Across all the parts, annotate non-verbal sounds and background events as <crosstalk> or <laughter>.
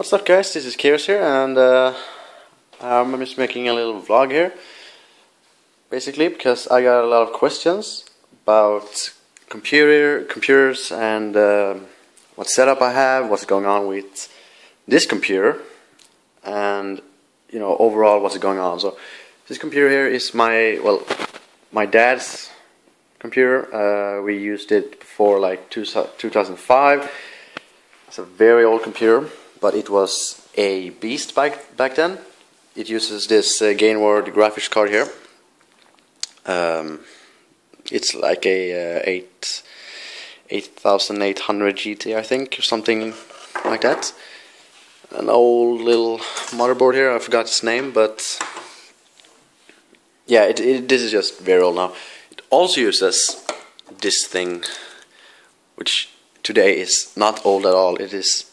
What's up guys, this is Kiros here and uh, I'm just making a little vlog here basically because I got a lot of questions about computer computers and uh, what setup I have, what's going on with this computer and you know overall what's going on. So this computer here is my well my dad's computer. Uh, we used it before like two, 2005. It's a very old computer but it was a beast back back then. It uses this uh, Gainward graphics card here. Um, it's like a uh, eight eight thousand eight hundred GT, I think, or something like that. An old little motherboard here. I forgot its name, but yeah, it, it this is just very old now. It also uses this thing, which today is not old at all. It is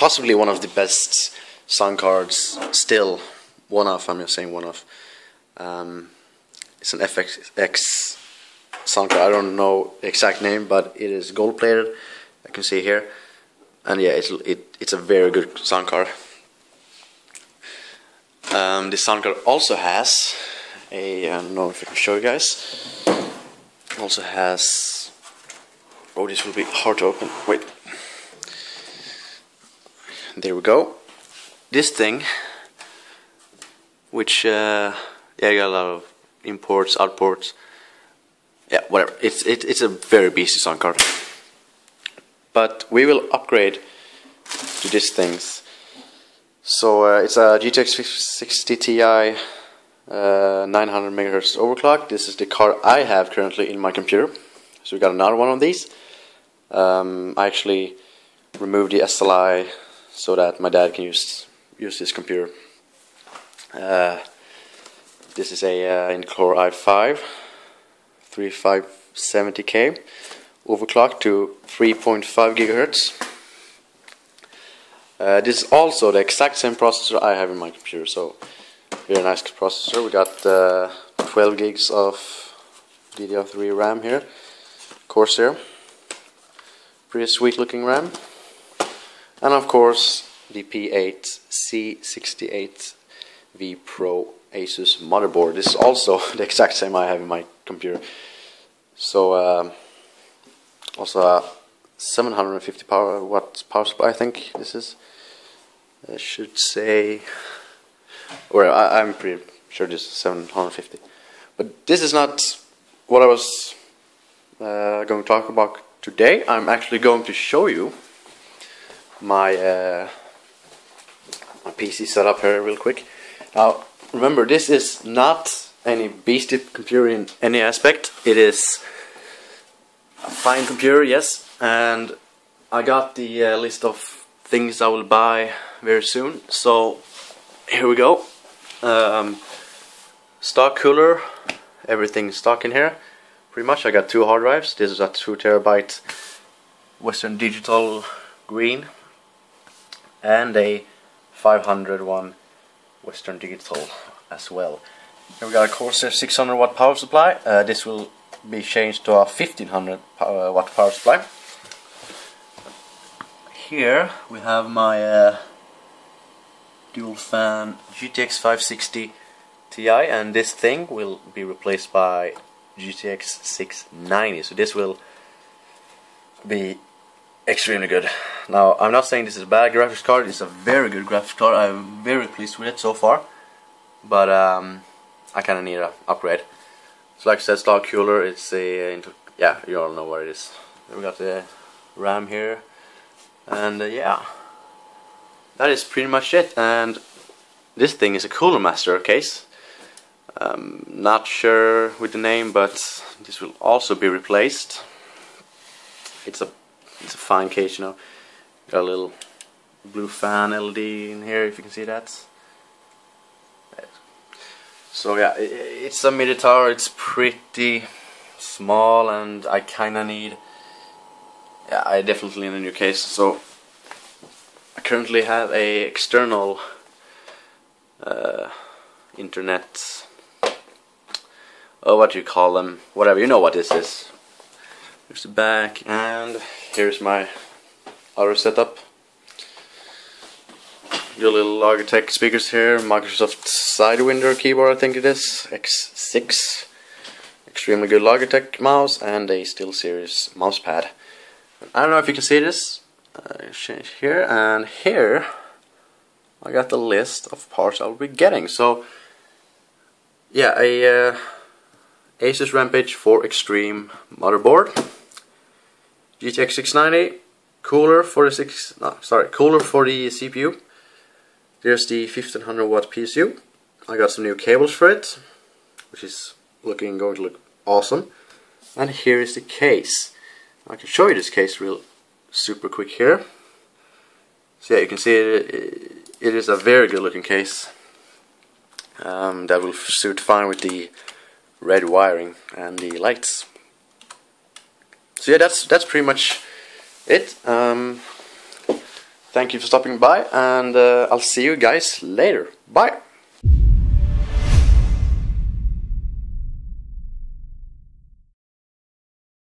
possibly one of the best sound cards still one of I'm just saying one of um, it's an FX sound card. I don't know the exact name but it is gold plated. I can see here. And yeah it's it, it's a very good sound card. Um, this sound card also has a I don't know if I can show you guys. Also has oh this will be hard to open. Wait there we go. This thing, which uh, yeah, got a lot of imports, outports. Yeah, whatever. It's it, it's a very beastly sound card. But we will upgrade to these things. So uh, it's a GTX 60 Ti uh, 900 megahertz overclock. This is the card I have currently in my computer. So we got another one of these. Um, I actually removed the SLI so that my dad can use use this computer. Uh, this is a uh, Intel Core i5 3570K overclocked to 3.5 gigahertz. Uh, this is also the exact same processor I have in my computer, so very nice processor. We got uh, 12 gigs of DDR3 RAM here, Corsair, pretty sweet looking RAM and of course the P8Z68V Pro Asus motherboard. This is also <laughs> the exact same I have in my computer. So uh, also a 750 power watt power supply. I think this is. I should say, or I, I'm pretty sure this is 750. But this is not what I was uh, going to talk about today. I'm actually going to show you my uh, my PC setup here real quick. Now remember this is not any beastie computer in any aspect. It is a fine computer, yes, and I got the uh, list of things I will buy very soon. So here we go. Um, stock cooler, everything stock in here. Pretty much I got two hard drives. This is a 2 terabyte Western Digital green and a 501 Western Digital as well. Here we got a Corsair 600 watt power supply. Uh, this will be changed to a 1500 power, watt power supply. Here we have my uh, dual fan GTX 560 Ti and this thing will be replaced by GTX 690 so this will be extremely good. Now, I'm not saying this is a bad graphics card, it's a very good graphics card, I'm very pleased with it so far, but um, I kinda need an upgrade. So like I said, stock cooler, it's a, yeah, you all know what it is. We got the RAM here, and uh, yeah, that is pretty much it, and this thing is a Cooler Master case. Um, not sure with the name, but this will also be replaced. It's a it's a fine case, you know. Got a little blue fan LED in here, if you can see that. So yeah, it's a MIDI tower. It's pretty small, and I kinda need. Yeah, I definitely need a new case. So I currently have a external uh, internet. Oh, what do you call them? Whatever. You know what this is. Here's the back, and here's my other setup. your little Logitech speakers here, Microsoft Sidewinder keyboard I think it is, X6. Extremely good Logitech mouse and a SteelSeries mouse pad. I don't know if you can see this uh, here and here I got the list of parts I'll be getting. So yeah, a uh, Asus Rampage 4 Extreme motherboard, GTX 690, cooler for the six, no, sorry, cooler for the CPU. There's the 1500 watt PSU. I got some new cables for it, which is looking going to look awesome. And here is the case. I can show you this case real super quick here. So yeah, you can see it, it is a very good looking case. Um, that will suit fine with the red wiring and the lights. So yeah, that's that's pretty much it. Um, thank you for stopping by, and uh, I'll see you guys later. Bye.